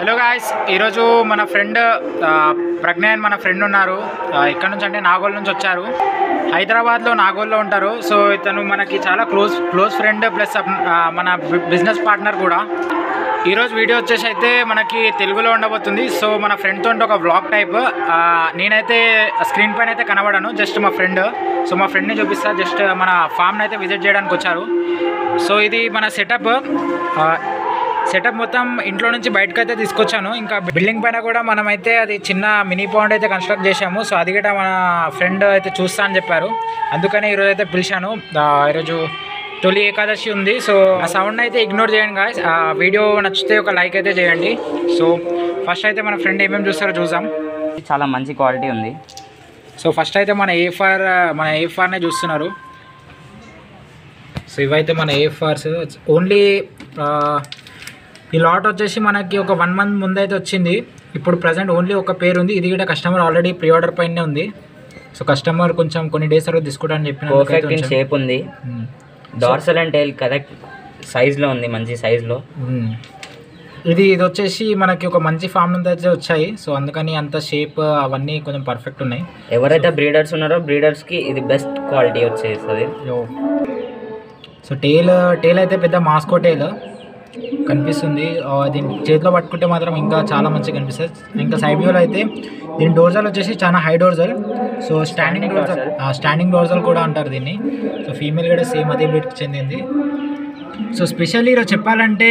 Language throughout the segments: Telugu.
హలో గాయస్ ఈరోజు మన ఫ్రెండ్ ప్రజ్ఞ అని మన ఫ్రెండ్ ఉన్నారు. ఇక్కడ నుంచి అంటే నాగోల్ నుంచి వచ్చారు. హైదరాబాద్లో నాగోల్లో ఉంటారు. సో ఇతను మనకి చాలా క్లోజ్ క్లోజ్ ఫ్రెండ్ ప్లస్ మన బిజినెస్ పార్ట్నర్ కూడా. ఈరోజు వీడియో వచ్చేసి అయితే మనకి తెలుగులో ఉండబోతుంది. సో మన ఫ్రెండ్తో ఒక వ్లాగ్ టైప్ నేనైతే స్క్రీన్ పైన అయితే కనబడను జస్ట్ మా ఫ్రెండ్ సో మా ఫ్రెండ్ని చూపిస్తా జస్ట్ మన ఫామ్ని అయితే విజిట్ చేయడానికి వచ్చారు. సో ఇది మన సెటప్ సెటప్ మొత్తం ఇంట్లో నుంచి బయటకు అయితే తీసుకొచ్చాను. ఇంకా బిల్డింగ్ పైన కూడా మనం అయితే అది చిన్న మినీ పౌండ్ అయితే కన్స్ట్రక్ట్ చేశాము. సో అది కూడా మన ఫ్రెండ్ అయితే చూస్తా అని చెప్పారు. అందుకనే ఈరోజు అయితే పిలిచాను. ఈరోజు తొలి ఏకాదశి ఉంది. సో ఆ సౌండ్ అయితే ఇగ్నోర్ చేయండి గాయస్ ఆ వీడియో నచ్చితే ఒక లైక్ అయితే చేయండి. సో ఫస్ట్ అయితే మన ఫ్రెండ్ ఏమేమి చూస్తారో చూసాం చాలా మంచి క్వాలిటీ ఉంది. సో ఫస్ట్ అయితే మన ఏ ఫార్ మన ఏ ఫార్నే చూస్తున్నారు. సో ఇవైతే మన ఏ ఫార్స్ ఓన్లీ ఈ లాట్ వచ్చేసి మనకి ఒక వన్ మంత్ ముందైతే వచ్చింది. ఇప్పుడు ప్రజెంట్ ఓన్లీ ఒక పేరు ఉంది. ఇది కూడా కస్టమర్ ఆల్రెడీ ప్రీ ఆర్డర్ పైనే ఉంది. సో కస్టమర్ కొంచెం కొన్ని డేస్ తర్వాత తీసుకోవడానికి చెప్పిన పర్ఫెక్ట్ ఇన్ షేప్ ఉంది. డార్సల్ అండ్ టైల్ కరెక్ట్ సైజ్లో ఉంది మంచి సైజ్లో ఇది ఇది వచ్చేసి మనకి ఒక మంచి ఫామ్ నుంచి అయితే వచ్చాయి. సో అందుకని అంత షేప్ అవన్నీ కొంచెం పర్ఫెక్ట్ ఉన్నాయి. ఎవరైతే బ్రీడర్స్ ఉన్నారో బ్రీడర్స్కి ఇది బెస్ట్ క్వాలిటీ వచ్చేస్తుంది. సో టేల్ టేల్ అయితే పెద్ద మాస్కో టేల్ కనిపిస్తుంది. ఆ, దీన్ని చేతిలో పట్టుకుంటే మాత్రం ఇంకా చాలా మంచిగా కనిపిస్తుంది. ఇంకా సైడ్ వ్యూలో అయితే దీని డోర్జల్ వచ్చేసి చాలా high dorsal so standing dorsal standing dorsal కూడా అంటారు దీన్ని. సో ఫీమేల్ కూడా సేమ్ అదే బ్రీడ్కి చెందింది. సో స్పెషల్లీ ఈరోజు చెప్పాలంటే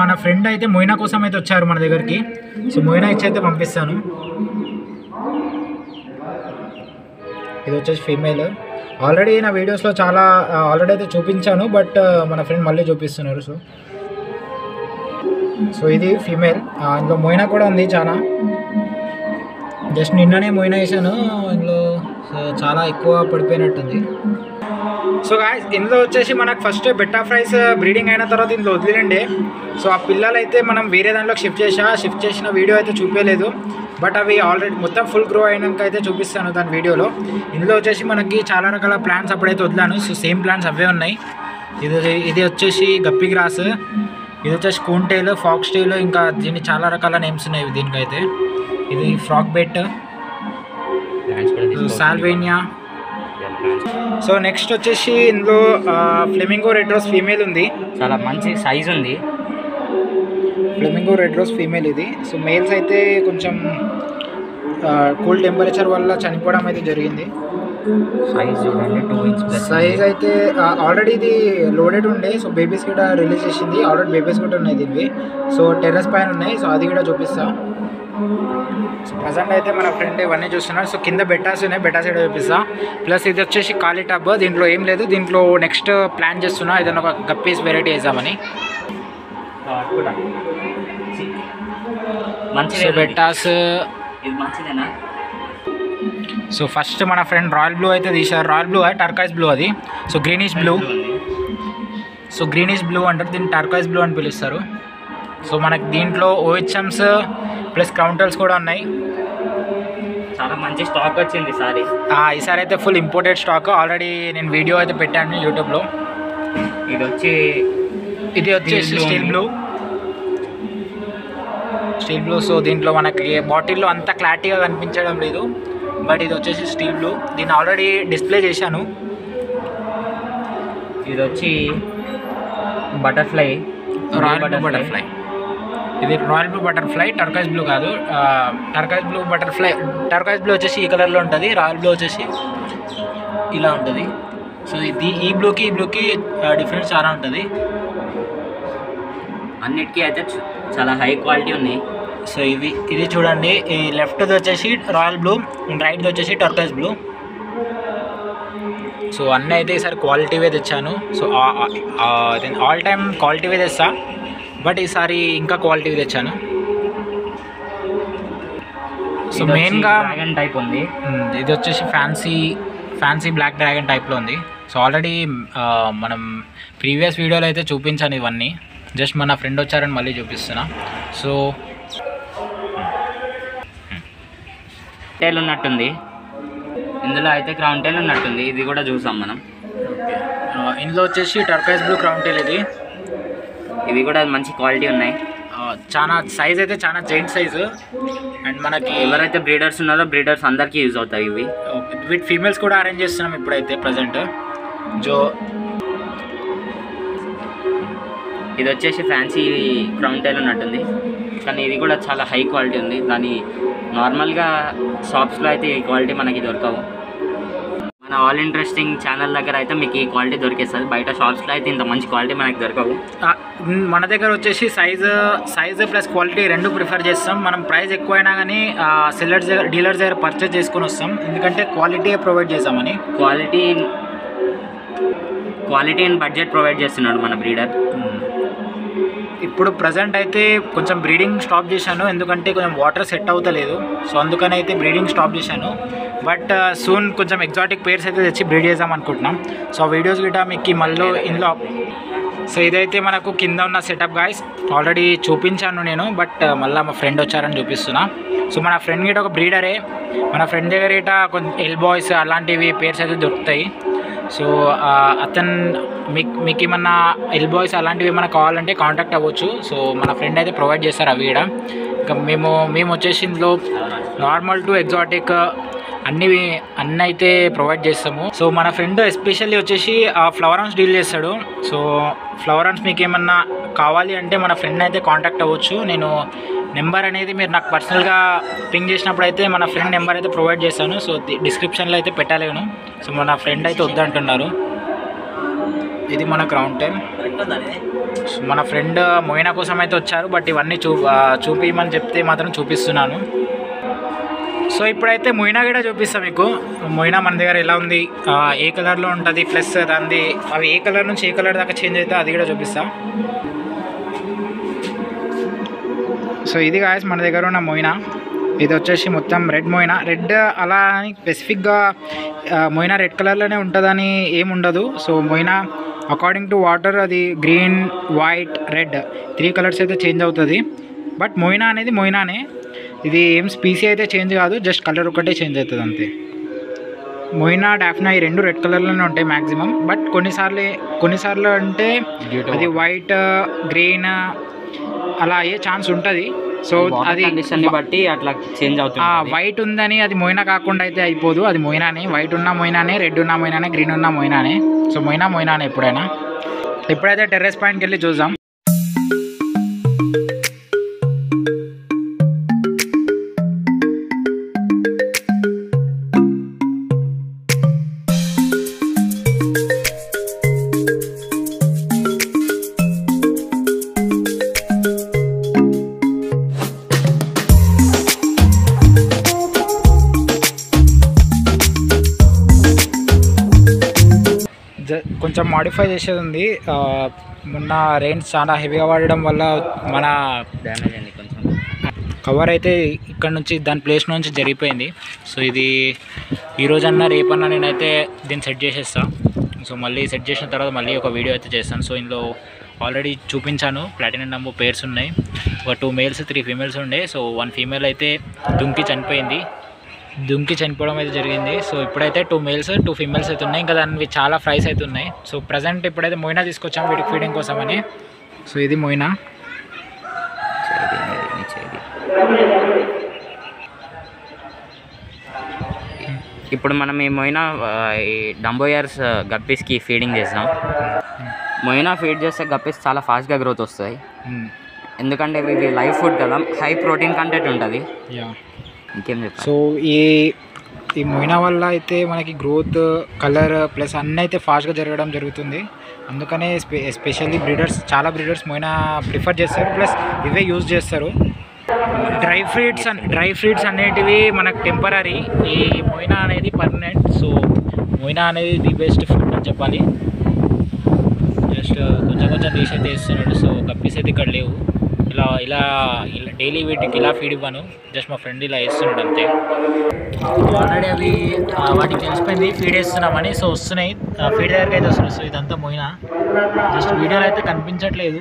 మన ఫ్రెండ్ అయితే మొయినా కోసం అయితే వచ్చారు మన దగ్గరికి. సో మొయినా ఇచ్చి అయితే పంపిస్తాను. ఇది వచ్చేసి ఫీమేల్ ఆల్రెడీ నా వీడియోస్లో చాలా ఆల్రెడీ అయితే చూపించాను బట్ మన ఫ్రెండ్ మళ్ళీ చూపిస్తున్నారు. సో సో ఇది ఫీమేల్ ఇందులో మొయినా కూడా ఉంది చాలా జస్ట్ నిన్ననే మొయినా వేసాను ఇందులో చాలా ఎక్కువ పడిపోయినట్టుంది. సో గాయస్ ఇందులో వచ్చేసి మనకు ఫస్ట్ బెట్టా ఫ్రైస్ బ్రీడింగ్ అయిన తర్వాత ఇందులో వదిలేండి సో ఆ పిల్లలు అయితే మనం వేరే దాంట్లో షిఫ్ట్ చేసా షిఫ్ట్ చేసిన వీడియో అయితే చూపించలేదు బట్ అవి ఆల్రెడీ మొత్తం ఫుల్ గ్రో అయినాక అయితే చూపిస్తాను దాని వీడియోలో. ఇందులో వచ్చేసి మనకి చాలా రకాల ప్లాంట్స్ అప్పుడైతే వదిలాను. సో సేమ్ ప్లాంట్స్ అవే ఉన్నాయి. ఇది ఇది వచ్చేసి గప్పి గ్రాస్. ఇది వచ్చేసి కూన్ టైల్ ఫాక్స్ టైల్ ఇంకా దీన్ని చాలా రకాల నేమ్స్ ఉన్నాయి దీనికైతే. ఇది ఫ్రాక్ బెట్ సాల్వేనియా. సో నెక్స్ట్ వచ్చేసి ఇందులో ఫ్లెమింగో రెడ్ రోజ్ ఫీమేల్ ఉంది. చాలా మంచి సైజ్ ఉంది. ఫ్లెమింగో రెడ్ రోజ్ ఫీమేల్ ఇది. సో మేల్స్ అయితే కొంచెం కూల్ టెంపరేచర్ వల్ల చనిపోవడం అయితే జరిగింది. సైజ్ చూడండి టూ ఇంచ్ సైజ్ అయితే ఆల్రెడీ ఇది లోడెడ్ ఉండే. సో బేబీస్ కూడా రిలీజ్ చేసింది. ఆల్రెడీ బేబీస్ కూడా ఉన్నాయి దీనివి. సో టెర్రస్ పైన ఉన్నాయి. సో అది కూడా చూపిస్తా. సో ప్రజెంట్ అయితే మన ఫ్రెండ్ ఇవన్నీ చూస్తున్నారు సో కింద బెటాస్ ఉన్నాయి. బెటాస్ కూడా చూపిస్తా. ప్లస్ ఇది వచ్చేసి ఖాళీ టబ్ దీంట్లో ఏం లేదు. దీంట్లో నెక్స్ట్ ప్లాన్ చేస్తున్నా. ఏదైనా ఒక గప్పీస్ వెరైటీ వేద్దామని మంచి బెటాస్ ఇది మంచిదేనా? సో ఫస్ట్ మన ఫ్రెండ్ రాయల్ బ్లూ అయితే తీశారు. రాయల్ బ్లూ టర్కాయిస్ బ్లూ అది. So greenish blue so greenish blue అంటారు. దీన్ని టర్కాయిస్ బ్లూ అని పిలుస్తారు. సో మనకి దీంట్లో ఓహెచ్ఎమ్స్ ప్లస్ కౌంటర్స్ కూడా ఉన్నాయి. చాలా మంచి స్టాక్ వచ్చింది సారీ. ఆ, ఈసారి అయితే ఫుల్ ఇంపోర్టెడ్ స్టాక్ ఆల్రెడీ నేను వీడియో అయితే పెట్టాను యూట్యూబ్లో ఇది వచ్చి ఇది వచ్చేసి steel. Blue. Steel blue. So దీంట్లో మనకి బాటిల్లో అంత క్లారిటీగా కనిపించడం లేదు. బట్ ఇది వచ్చేసి స్టీల్ బ్లూ. దీన్ని ఆల్రెడీ డిస్ప్లే చేశాను. ఇది వచ్చి బటర్ఫ్లై. రాయల్ బ్లూ బటర్ఫ్లై ఇది royal blue butterfly turquoise blue కాదు. Turquoise blue butterfly turquoise blue వచ్చేసి ఈ కలర్లో ఉంటుంది రాయల్ బ్లూ వచ్చేసి ఇలా ఉంటుంది. సో ఇది ఈ బ్లూకి ఈ బ్లూకి డిఫరెన్స్ చాలా ఉంటుంది. అన్నిటికీ అయితే చాలా హై క్వాలిటీ ఉన్నాయి. సో ఇవి ఇది చూడండి. ఈ లెఫ్ట్ది వచ్చేసి రాయల్ బ్లూ రైట్ది వచ్చేసి టర్కాయిస్ బ్లూ సో అన్నీ అయితే ఈసారి క్వాలిటీవే తెచ్చాను. సో ఆల్ టైమ్ క్వాలిటీవే తెస్తా. బట్ ఈసారి ఇంకా క్వాలిటీవి తెచ్చాను. సో మెయిన్గా డ్రాగన్ టైప్ ఉంది. ఇది వచ్చేసి ఫ్యాన్సీ ఫ్యాన్సీ బ్లాక్ డ్రాగన్ టైప్లో ఉంది. సో ఆల్రెడీ మనం ప్రీవియస్ వీడియోలో అయితే చూపించాను ఇవన్నీ. జస్ట్ మన ఫ్రెండ్ వచ్చారని మళ్ళీ చూపిస్తున్నా. సో టైల్ ఉన్నట్టుంది. ఇందులో అయితే క్రౌన్ టైల్ ఉన్నట్టుంది. ఇది కూడా చూసాం మనం. ఇందులో వచ్చేసి టర్కైస్ బ్లూ క్రౌన్ టైల్ ఇది. ఇవి కూడా మంచి క్వాలిటీ ఉన్నాయి. చాలా సైజ్ అయితే చాలా జైంట్ సైజు అండ్ మనకి ఎవరైతే బ్రీడర్స్ ఉన్నారో బ్రీడర్స్ అందరికీ యూజ్ అవుతాయి ఇవి. వీటి ఫీమేల్స్ కూడా అరేంజ్ చేస్తున్నాం ఇప్పుడైతే ప్రజెంట్ జో ఇది వచ్చేసి ఫ్యాన్సీ క్రౌన్ టైల్ ఉన్నట్టుంది. కానీ ఇది కూడా చాలా హై క్వాలిటీ ఉంది. దాని నార్మల్గా షాప్స్లో అయితే ఈ క్వాలిటీ మనకి దొరకవు. మన ఆల్ ఇంట్రెస్టింగ్ ఛానల్ దగ్గర అయితే మీకు ఈ క్వాలిటీ దొరికేస్తుంది. బయట షాప్స్లో అయితే ఇంత మంచి క్వాలిటీ మనకి దొరకవు. మన దగ్గర వచ్చేసి సైజ్ సైజ్ ప్లస్ క్వాలిటీ రెండు ప్రిఫర్ చేస్తాం. మనం ప్రైస్ ఎక్కువైనా కానీ సెల్లర్స్ దగ్గర డీలర్స్ దగ్గర పర్చేస్ చేసుకొని వస్తాం. ఎందుకంటే క్వాలిటీ ప్రొవైడ్ చేస్తామని. Quality quality and budget provide చేస్తున్నాడు మన బ్రీడర్ ఇప్పుడు ప్రజెంట్ అయితే కొంచెం బ్రీడింగ్ స్టాప్ చేశాను. ఎందుకంటే కొంచెం వాటర్ సెట్ అవుతలేదు. సో అందుకని అయితే బ్రీడింగ్ స్టాప్ చేశాను. బట్ సూన్ కొంచెం ఎగ్జాటిక్ పేర్స్ అయితే తెచ్చి బ్రీడ్ చేద్దాం అనుకుంటున్నాం. సో ఆ వీడియోస్ గిట్ట మీకు మళ్ళీ ఇందులో సో ఇదైతే మనకు కింద ఉన్న సెటప్ గాయస్ ఆల్రెడీ చూపించాను నేను. బట్ మళ్ళీ మా ఫ్రెండ్ వచ్చారని చూపిస్తున్నా. సో మన ఫ్రెండ్ గిట ఒక బ్రీడరే మన ఫ్రెండ్ దగ్గర గిట కొంచెం ఎల్ బాయ్స్ అలాంటివి పేర్స్ అయితే దొరుకుతాయి. సో ఆ, అతను మీకు మీకు ఏమన్నా ఎల్ బాయ్స్ అలాంటివి ఏమైనా కావాలంటే కాంటాక్ట్ అవ్వచ్చు. సో మన ఫ్రెండ్ అయితే ప్రొవైడ్ చేస్తారు అవి కూడా. ఇంకా మేము మేము వచ్చేసి ఇందులో నార్మల్ టు ఎగ్జాటిక్ అన్ని అన్నీ అయితే ప్రొవైడ్ చేస్తాము. సో మన ఫ్రెండ్ ఎస్పెషల్లీ వచ్చేసి ఆ ఫ్లవర్ హౌన్స్ డీల్ చేస్తాడు. సో ఫ్లవర్ మీకు ఏమన్నా కావాలి అంటే మన ఫ్రెండ్ అయితే కాంటాక్ట్ అవ్వచ్చు. నేను నెంబర్ అనేది మీరు నాకు పర్సనల్గా పింగ్ చేసినప్పుడు అయితే మన ఫ్రెండ్ నెంబర్ అయితే ప్రొవైడ్ చేస్తాను. సో డిస్క్రిప్షన్లో అయితే పెట్టలేను. సో మన ఫ్రెండ్ అయితే వద్దంటున్నారు. ఇది మన గ్రౌండ్ టైం సో మన ఫ్రెండ్ మోయినా కోసం అయితే వచ్చారు బట్ ఇవన్నీ చూ చూపించమని చెప్తే మాత్రం చూపిస్తున్నాను. సో ఇప్పుడైతే మొయినా కూడా చూపిస్తాం మీకు. మొయినా మన దగ్గర ఎలా ఉంది? ఏ కలర్లో ఉంటుంది? ప్లస్ దాన్ని అవి ఏ కలర్ నుంచి ఏ కలర్ దాకా చేంజ్ అవుతుంది అది కూడా చూపిస్తా. సో ఇది గాయస్ మన దగ్గర ఉన్న మొయినా ఇది వచ్చేసి మొత్తం రెడ్ మొయినా రెడ్ అలా అని స్పెసిఫిక్గా మొయినా రెడ్ కలర్లోనే ఉంటుందని ఏముండదు ఉండదు. So moina according to water అది green white red three colours అయితే చేంజ్ అవుతుంది. బట్ మొయినా అనేది మొయినానే ఇది ఏం స్పీసీ అయితే చేంజ్ కాదు జస్ట్ కలర్ ఒకటే చేంజ్ అవుతుంది అంతే. మొయినా డాఫ్నా ఈ రెండు రెడ్ కలర్లోనే ఉంటాయి మ్యాక్సిమం బట్ కొన్నిసార్లు కొన్నిసార్లు అంటే అది వైట్ గ్రీన్ అలా అయ్యే ఛాన్స్ ఉంటుంది. సో అది కండిషన్ని బట్టి అట్లా చేంజ్ అవుతుంది వైట్ ఉందని అది మొయినా కాకుండా అయితే అయిపోదు. అది మొయినానే. వైట్ ఉన్న మొయినానే రెడ్ ఉన్న మొయినానే గ్రీన్ ఉన్న మొయినానే. సో మొయినా మొయినానే ఎప్పుడైనా. ఇప్పుడైతే టెర్రస్ పాయింట్కి వెళ్ళి చూద్దాం. కొంచెం మాడిఫై చేసేది ఉంది మొన్న రెయిన్స్ చాలా హెవీగా పడడం వల్ల మన డ్యామేజ్ అయింది కొంచెం కవర్ అయితే ఇక్కడ నుంచి దాని ప్లేస్ నుంచి జరిగిపోయింది. సో ఇది ఈ రోజన్నా రేపన్నా నేనైతే దీన్ని సెట్ చేసేస్తాను సో మళ్ళీ సెట్ చేసిన తర్వాత మళ్ళీ ఒక వీడియో అయితే చేస్తాను. సో ఇందులో ఆల్రెడీ చూపించాను. ప్లాటినం నంబర్ పేర్స్ ఉన్నాయి. ఒక టూ మేల్స్ త్రీ ఫీమేల్స్ ఉండే. సో వన్ ఫీమేల్ అయితే దుంకి చనిపోయింది. దుంకి చనిపోవడం అయితే జరిగింది. సో ఇప్పుడైతే టూ మేల్స్ టూ ఫీమేల్స్ అయితే ఉన్నాయి. ఇంకా దానివి చాలా ఫ్రైస్ అయితే ఉన్నాయి. సో ప్రజెంట్ ఇప్పుడైతే మొయినా తీసుకొచ్చాము వీటికి ఫీడింగ్ కోసమని. సో ఇది మొయినా. ఇప్పుడు మనం ఈ మొయినా ఈ డంబోయర్స్ గప్పీస్కి ఫీడింగ్ చేస్తాం. మొయినా ఫీడ్ చేస్తే గప్పీస్ చాలా ఫాస్ట్గా గ్రోత్ వస్తాయి. మ్మ్. ఎందుకంటే ఇవి లైవ్ ఫుడ్ కదా. హై ప్రోటీన్ కంటెంట్ ఉంటుంది. ఇంకేం చెప్పాలి? సో ఈ ఈ మొయినా వల్ల అయితే మనకి గ్రోత్ కలర్ ప్లస్ అన్నీ అయితే ఫాస్ట్గా జరగడం జరుగుతుంది. అందుకనే స్పె ఎస్పెషల్లీ బ్రీడర్స్ చాలా బ్రీడర్స్ మొయినా ప్రిఫర్ చేస్తారు. ప్లస్ ఇవే యూజ్ చేస్తారు. డ్రై ఫ్రూట్స్ అన్ డ్రై ఫ్రూట్స్ అనేటివి మనకు టెంపరీ ఈ మొయినా అనేది పర్మనెంట్. సో మొయినా అనేది ది బెస్ట్ ఫుడ్ అని చెప్పాలి. జస్ట్ కొంచెం కొంచెం తీసి అయితే ఇస్తున్నాడు. సో కప్పీస్ అయితే ఇక్కడ లేవు. ఇలా ఇలా ఇలా డైలీ వీటికి ఇలా ఫీడ్ ఇవ్వను. జస్ట్ మా ఫ్రెండ్ ఇలా వేస్తున్నాడు అంతే. ఆల్రెడీ అవి వాటికి తెలిసిపోయింది. ఫీడ్ వేస్తున్నామని సో వస్తున్నాయి. ఫీడ్ దగ్గరికి అయితే వస్తున్నాయి. సో ఇదంతా పోయినా. జస్ట్ వీడియోలో అయితే కనిపించట్లేదు.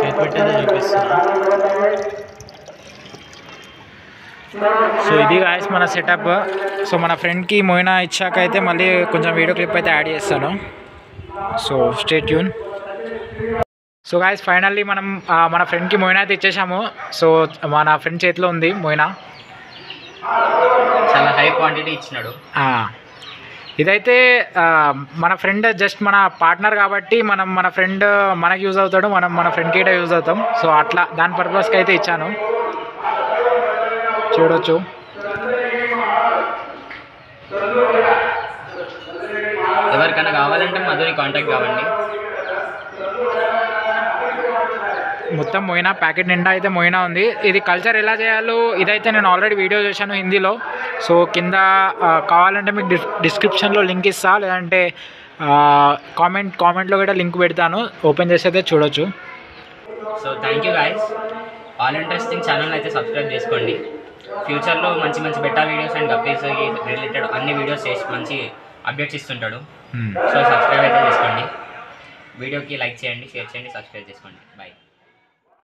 చేతి పెట్టేదే చూపిస్తున్నా సో ఇది గాయస్ మన సెటప్ సో మన ఫ్రెండ్కి మోయినా ఇచ్చాక అయితే మళ్ళీ కొంచెం వీడియో క్లిప్ అయితే యాడ్ చేస్తాను. So stay tune so guys finally మనం మన ఫ్రెండ్కి మొయినా అయితే ఇచ్చేసాము సో మన ఫ్రెండ్ చేతిలో ఉంది మొయినా చాలా హై క్వాంటిటీ ఇచ్చినాడు. ఇదైతే మన ఫ్రెండ్ జస్ట్ మన పార్ట్నర్ కాబట్టి మనం మన ఫ్రెండ్ మనకి యూజ్ అవుతాడు మనం మన ఫ్రెండ్కి కూడా యూజ్ అవుతాం. సో అట్లా దాని పర్పస్కి అయితే ఇచ్చాను. చూడొచ్చు. ఎవరికైనా కావాలంటే మధుని కాంటాక్ట్ కావండి. మొత్తం మొయినా ప్యాకెట్ నిండా అయితే మొయినా ఉంది. ఇది కల్చర్ ఎలా చేయాలో ఇదైతే నేను ఆల్రెడీ వీడియో చేశాను హిందీలో. సో కింద కావాలంటే మీకు డిస్ డిస్క్రిప్షన్లో లింక్ ఇస్తా. లేదంటే కామెంట్ కామెంట్లో కూడా లింక్ పెడతాను. ఓపెన్ చేసి అయితే చూడొచ్చు. So thank you guys all interesting channel అయితే సబ్స్క్రైబ్ చేసుకోండి. ఫ్యూచర్లో మంచి మంచి betta videos and guppies related అన్ని వీడియోస్ చేసి మంచి అప్డేట్స్ ఇస్తుంటాడు. Hmm. సో సబ్స్క్రైబ్ అయితే చేసుకోండి. వీడియోకి లైక్ చేయండి షేర్ చేయండి సబ్స్క్రైబ్ చేసుకోండి. బాయ్